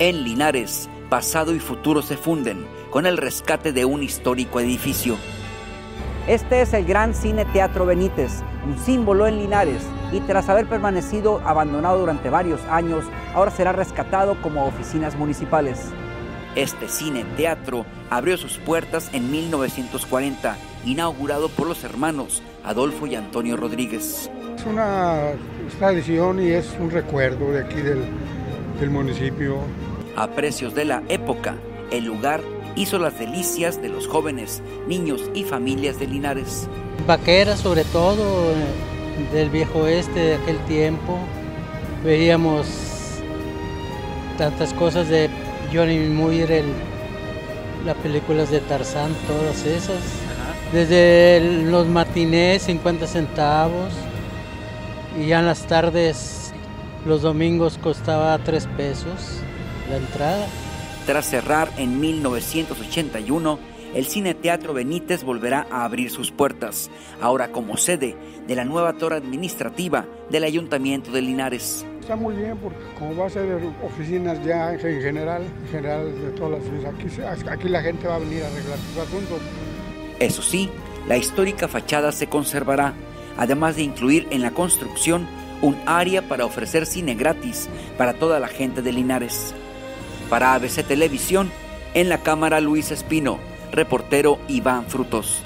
En Linares, pasado y futuro se funden con el rescate de un histórico edificio. Este es el Gran Cine Teatro Benítez, un símbolo en Linares y tras haber permanecido abandonado durante varios años, ahora será rescatado como oficinas municipales. Este cine teatro abrió sus puertas en 1940, inaugurado por los hermanos Adolfo y Antonio Rodríguez. Es una tradición y es un recuerdo de aquí del, del municipio. A precios de la época, el lugar hizo las delicias de los jóvenes, niños y familias de Linares. Vaquera sobre todo, del viejo oeste de aquel tiempo. Veíamos tantas cosas de Johnny Muir, el, las películas de Tarzán, todas esas. Desde los matinés, 50 centavos. Y ya en las tardes, los domingos costaba 3 pesos la entrada. Tras cerrar en 1981, el Cine Teatro Benítez volverá a abrir sus puertas, ahora como sede de la nueva torre administrativa del Ayuntamiento de Linares. Está muy bien porque como va a ser oficinas ya en general, en general de todas las aquí, aquí la gente va a venir a arreglar sus asuntos. Eso sí, la histórica fachada se conservará, además de incluir en la construcción un área para ofrecer cine gratis para toda la gente de Linares. Para ABC Televisión, en la cámara Luis Espino, reportero Iván Frutos.